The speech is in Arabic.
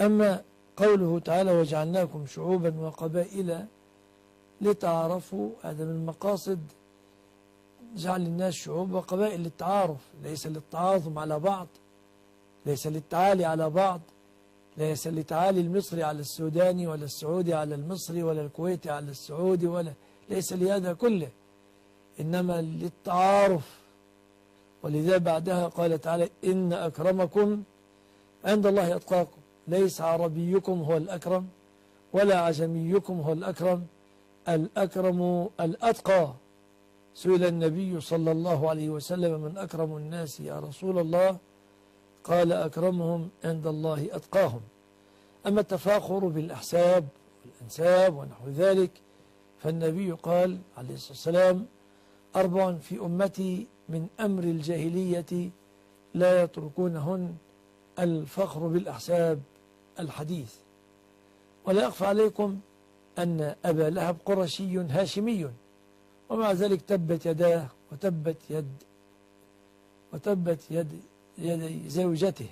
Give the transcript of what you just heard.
أما قوله تعالى وجعلناكم شعوبا وقبائل لتعارفوا هذا من مقاصد جعل الناس شعوب وقبائل للتعارف ليس للتعاظم على بعض ليس للتعالي على بعض ليس لتعالي المصري على السوداني ولا السعودي على المصري ولا الكويتي على السعودي ولا ليس لهذا كله إنما للتعارف. ولذا بعدها قال تعالى إن أكرمكم عند الله أتقاكم. ليس عربيكم هو الأكرم ولا عجميكم هو الأكرم. الأكرم الأتقى. سئل النبي صلى الله عليه وسلم من أكرم الناس يا رسول الله؟ قال أكرمهم عند الله أتقاهم. أما التفاخر بالأحساب والأنساب ونحو ذلك فالنبي قال عليه الصلاة والسلام أربع في أمتي من أمر الجاهلية لا يتركونهن الفخر بالأحساب. الحديث. ولا أخفى عليكم أن أبا لهب قرشي هاشمي. ومع ذلك تبت يداه وتبت يد وتبت يد يد زوجته.